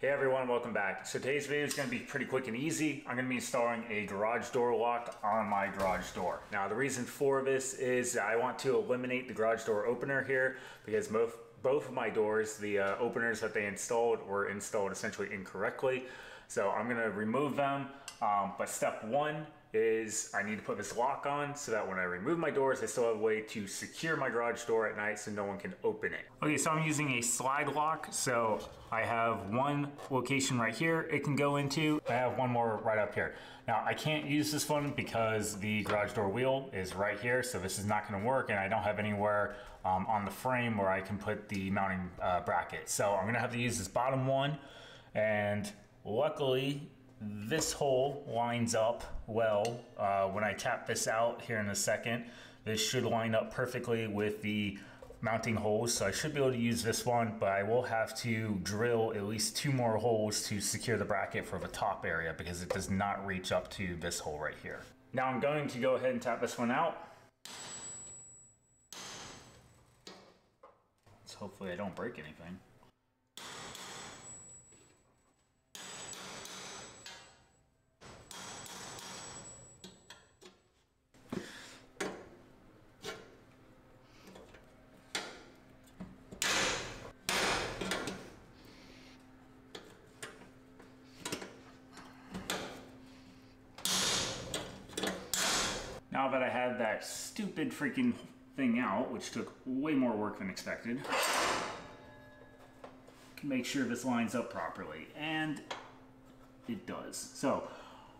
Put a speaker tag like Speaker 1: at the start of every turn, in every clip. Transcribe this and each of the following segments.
Speaker 1: Hey everyone, welcome back. So today's video is going to be pretty quick and easy. I'm going to be installing a garage door lock on my garage door. Now the reason for this is I want to eliminate the garage door opener here because both, both of my doors, the uh, openers that they installed were installed essentially incorrectly. So I'm going to remove them. Um, but step one is I need to put this lock on so that when I remove my doors, I still have a way to secure my garage door at night so no one can open it. Okay, so I'm using a slide lock. So I have one location right here it can go into. I have one more right up here. Now I can't use this one because the garage door wheel is right here. So this is not gonna work and I don't have anywhere um, on the frame where I can put the mounting uh, bracket. So I'm gonna have to use this bottom one and luckily this hole lines up well. Uh, when I tap this out here in a second, this should line up perfectly with the mounting holes. So I should be able to use this one, but I will have to drill at least two more holes to secure the bracket for the top area because it does not reach up to this hole right here. Now I'm going to go ahead and tap this one out. So hopefully I don't break anything. Now that I have that stupid freaking thing out, which took way more work than expected, make sure this lines up properly. And it does. So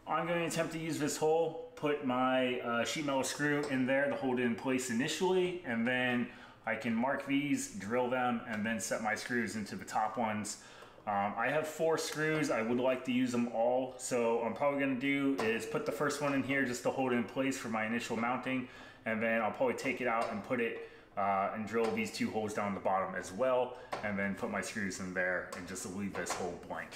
Speaker 1: I'm going to attempt to use this hole, put my uh, sheet metal screw in there to hold it in place initially, and then I can mark these, drill them, and then set my screws into the top ones um, I have four screws. I would like to use them all. So I'm probably gonna do is put the first one in here just to hold it in place for my initial mounting. And then I'll probably take it out and put it uh, and drill these two holes down the bottom as well. And then put my screws in there and just leave this hole blank.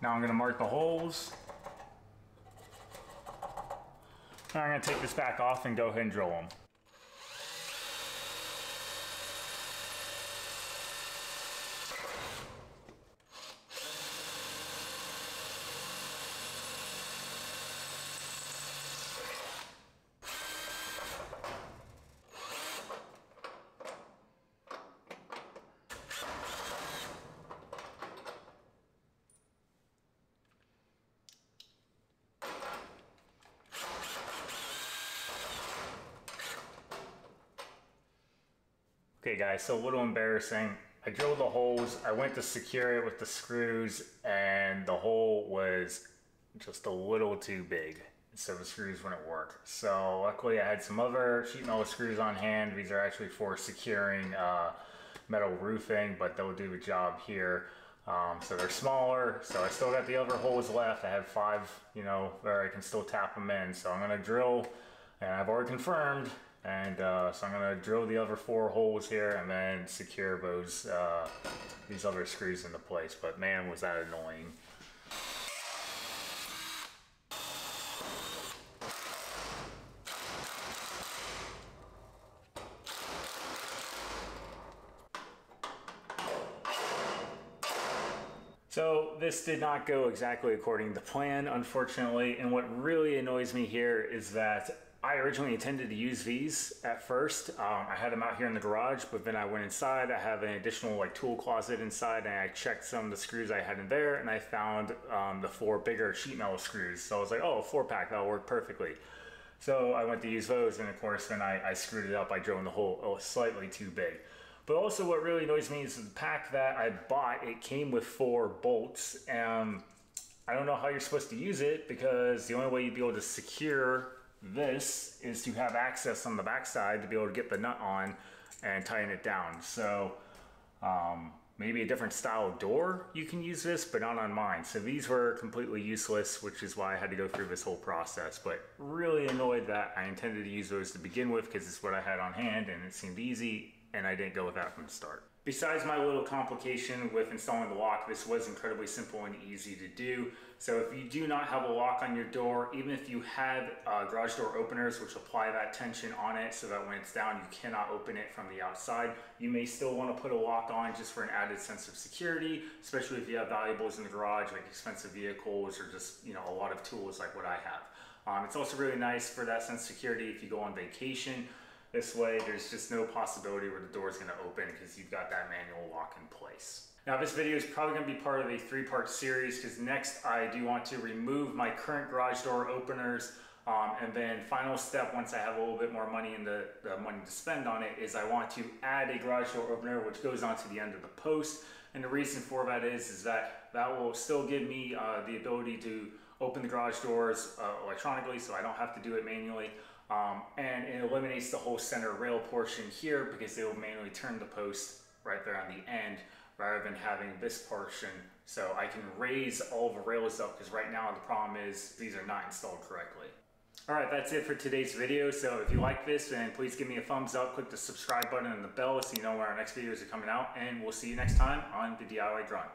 Speaker 1: Now I'm gonna mark the holes. Now I'm gonna take this back off and go ahead and drill them. Okay guys, so a little embarrassing. I drilled the holes, I went to secure it with the screws and the hole was just a little too big. So the screws wouldn't work. So luckily I had some other sheet metal screws on hand. These are actually for securing uh, metal roofing, but they'll do the job here. Um, so they're smaller, so I still got the other holes left. I have five, you know, where I can still tap them in. So I'm gonna drill, and I've already confirmed and uh, so I'm gonna drill the other four holes here and then secure those uh, these other screws into place. But man, was that annoying. So this did not go exactly according to plan, unfortunately. And what really annoys me here is that I originally intended to use these at first. Um, I had them out here in the garage, but then I went inside. I have an additional like tool closet inside and I checked some of the screws I had in there and I found um, the four bigger sheet metal screws. So I was like, oh, four pack, that'll work perfectly. So I went to use those and of course then I, I screwed it up by drilling the hole oh, slightly too big. But also what really annoys me is the pack that I bought, it came with four bolts and I don't know how you're supposed to use it because the only way you'd be able to secure this is to have access on the backside to be able to get the nut on and tighten it down. So um, maybe a different style door you can use this, but not on mine. So these were completely useless, which is why I had to go through this whole process. But really annoyed that I intended to use those to begin with because it's what I had on hand and it seemed easy and I didn't go with that from the start. Besides my little complication with installing the lock, this was incredibly simple and easy to do. So if you do not have a lock on your door, even if you have uh, garage door openers which apply that tension on it so that when it's down you cannot open it from the outside, you may still want to put a lock on just for an added sense of security, especially if you have valuables in the garage like expensive vehicles or just you know a lot of tools like what I have. Um, it's also really nice for that sense of security if you go on vacation. This way, there's just no possibility where the door is going to open because you've got that manual lock in place. Now this video is probably going to be part of a three-part series because next I do want to remove my current garage door openers um, and then final step once I have a little bit more money in the, the money to spend on it is I want to add a garage door opener which goes onto the end of the post and the reason for that is is that that will still give me uh, the ability to open the garage doors uh, electronically so I don't have to do it manually um, and it eliminates the whole center rail portion here because they will manually turn the post right there on the end rather than having this portion so I can raise all the rails up because right now the problem is these are not installed correctly. Alright, that's it for today's video. So if you like this, then please give me a thumbs up, click the subscribe button and the bell so you know when our next videos are coming out, and we'll see you next time on the DIY Grunt.